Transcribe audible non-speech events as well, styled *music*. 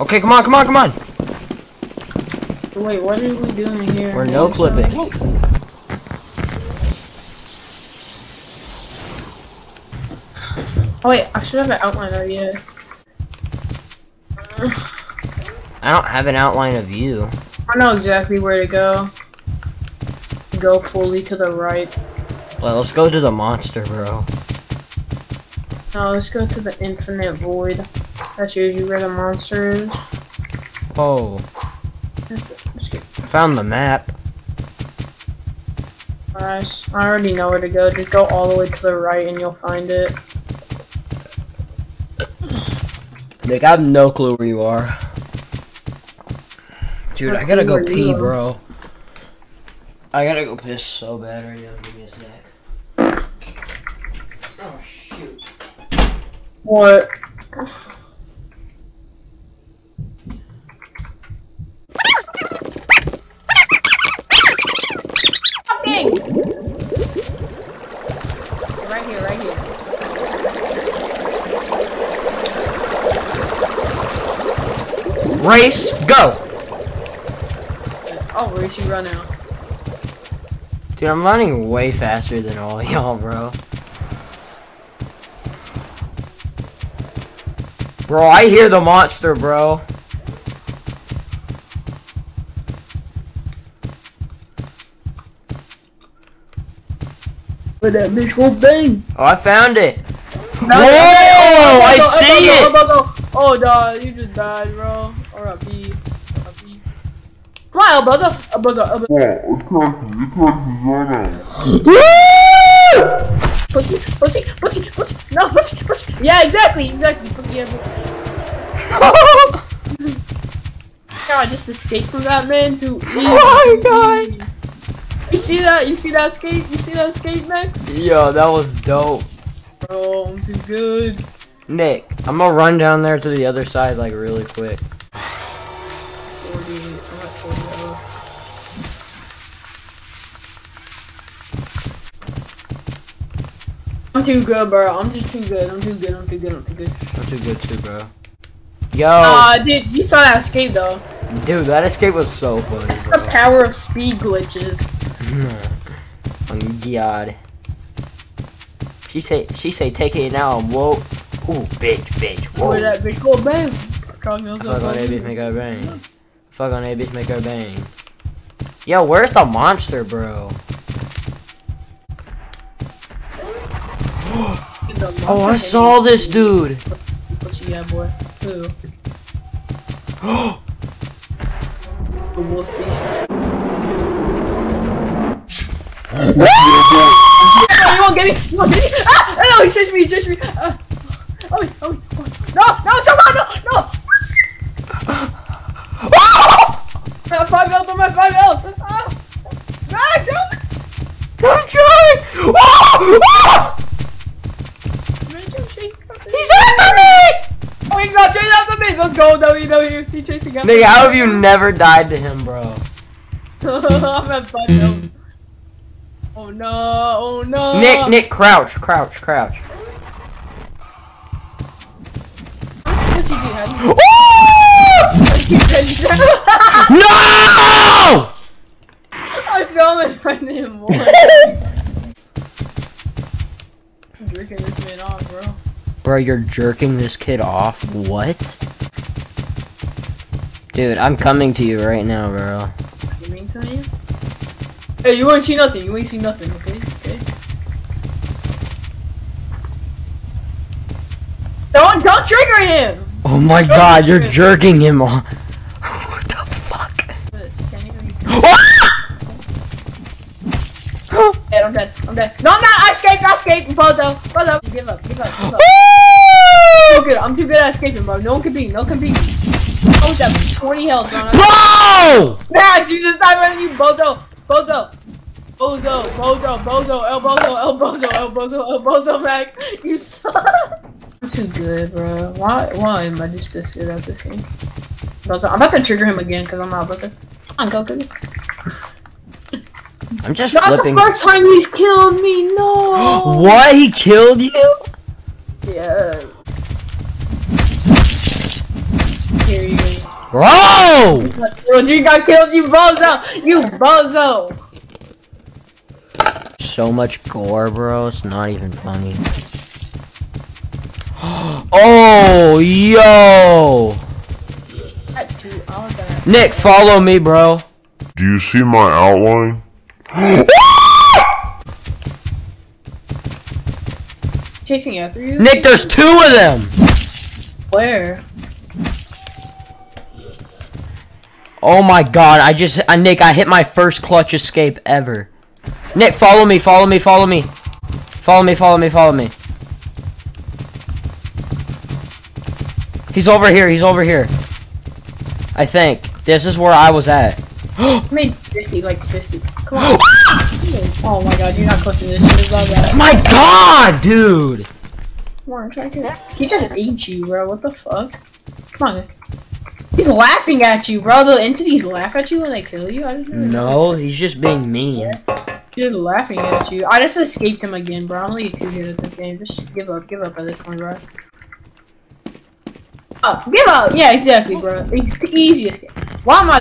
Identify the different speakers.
Speaker 1: Okay, come on, come on, come on.
Speaker 2: Wait, what are we doing here?
Speaker 1: We're no clipping.
Speaker 2: Oh wait, I should have an outline of you.
Speaker 1: I don't have an outline of you.
Speaker 2: I know exactly where to go. Go fully to the right.
Speaker 1: Well, let's go to the monster, bro.
Speaker 2: No, let's go to the infinite void. That's usually where the monster is. Oh. Whoa. Let's
Speaker 1: I found the map.
Speaker 2: Nice. I already know where to go. Just go all the way to the right and you'll find it.
Speaker 1: Nick, I have no clue where you are. Dude, I gotta go pee,
Speaker 2: are.
Speaker 1: bro. I gotta go piss so bad right now. Give me a sec. Oh, shoot.
Speaker 2: What? Right here, right here.
Speaker 1: Race, go!
Speaker 2: Oh, where'd you run out?
Speaker 1: Dude, I'm running way faster than all *laughs* y'all, bro. Bro, I hear the monster, bro.
Speaker 2: But that bitch will bang!
Speaker 1: Oh, I found it.
Speaker 2: Whoa!
Speaker 1: Whoa! I see it!
Speaker 2: Oh, dog, you just died, bro. R.I.P. R.I.P. Come on, Elbozo! Elbozo, Elbozo. Pussy, pussy, pussy, pussy. No, pussy, pussy. Yeah, exactly, exactly. Pussy, yeah. God, *laughs* I just escaped from that man to.
Speaker 1: Oh my God.
Speaker 2: You see that? You see that skate? You see that skate, Max?
Speaker 1: Yo, that was dope.
Speaker 2: Bro, I'm too good.
Speaker 1: Nick, I'm gonna run down there to the other side like really quick.
Speaker 2: 40, I'm at 40 health. I'm too good, bro. I'm just too good. I'm too good. I'm too good. I'm too good.
Speaker 1: I'm too good too, bro. Yo,
Speaker 2: Uh, dude, you saw that skate though.
Speaker 1: Dude, that escape was so funny,
Speaker 2: It's the power of speed glitches. *laughs*
Speaker 1: oh God. She say, she say, take it now. and Whoa. Ooh, bitch, bitch. Whoa.
Speaker 2: Where that bitch go bang.
Speaker 1: Fuck on that bitch, make her bang. Fuck on that bitch, make her bang. Yo, where's the monster, bro? Oh, I saw this dude.
Speaker 2: What you got, boy? Who? *gasps* *gasps* the wolf. Oh, you won't get me! You won't get me! Ah! No, he chased me! He chased me! Ah! Oh, oh, oh. No! No! Come on! No! No! I'm at five health! I'm five health! Ah! Help me!
Speaker 1: I'm trying. Oh! Oh!
Speaker 2: Max, I'm shaking.
Speaker 1: He's after me!
Speaker 2: Oh, he's not chasing after me! Let's go! No, he, no, he, he's chasing after
Speaker 1: Nigga, how have you never died to him, bro? *laughs*
Speaker 2: I'm at five health. Oh no! Oh no!
Speaker 1: Nick, Nick, crouch, crouch, crouch.
Speaker 2: What did you do? How do you do you-
Speaker 1: No! *laughs*
Speaker 2: I still haven't found him more. *laughs* I'm drinking this man off, bro.
Speaker 1: Bro, you're jerking this kid off? What? Dude, I'm coming to you right now, bro.
Speaker 2: You mean to you? Hey, you ain't see nothing. You ain't see nothing, okay? Okay. Don't don't trigger him.
Speaker 1: Oh my god, you're jerking him off. *laughs* what the fuck?
Speaker 2: Dead, *gasps* I'm dead. I'm dead. *gasps* No, I'm not. I escaped. I escaped. Bozo. Bozo. *gasps* Give up. Give up. Give up. too good. I'm too good at escaping, bro. No one can beat. No one can beat. Oh, that 20 health, bro.
Speaker 1: Bro!
Speaker 2: Max, you just died right you, bozo, bozo, bozo, bozo, bozo, el bozo, el bozo, el bozo, el bozo, Max. You suck. I'm too good, bro. Why? Why am I just this good at this game? Bozo, I'm about to trigger him again because I'm not about to. Come on, go, go. go.
Speaker 1: I'm just
Speaker 2: Not
Speaker 1: flipping.
Speaker 2: the first time he's killed me. No. *gasps*
Speaker 1: what? He killed you?
Speaker 2: Yeah. Here you go.
Speaker 1: Bro!
Speaker 2: Rodrigo got killed, you bozo! You bozo!
Speaker 1: So much gore, bro. It's not even funny. *gasps* oh, yo!
Speaker 2: At two, I was at-
Speaker 1: Nick, follow me, bro.
Speaker 3: Do you see my outline? *gasps*
Speaker 2: Chasing after you?
Speaker 1: Nick, there's two of them!
Speaker 2: Where?
Speaker 1: Oh my god, I just, uh, Nick, I hit my first clutch escape ever. Nick, follow me, follow me, follow me. Follow me, follow me, follow me. He's over here, he's over here. I think. This is where I was at. *gasps*
Speaker 2: I made 50, like 50. Come on. *gasps* oh my god, you're not close to this. Love that.
Speaker 1: My god, dude!
Speaker 2: Come on, try to. He just ate you, bro. What the fuck? Come on. He's laughing at you, bro. The entities laugh at you when they kill you.
Speaker 1: No, he's just being mean.
Speaker 2: He's just laughing at you. I just escaped him again, bro. I'm really too good at this game. Just give up. Give up at this point, bro. Oh, give up. Yeah, exactly, bro. It's the easiest game. Why am I?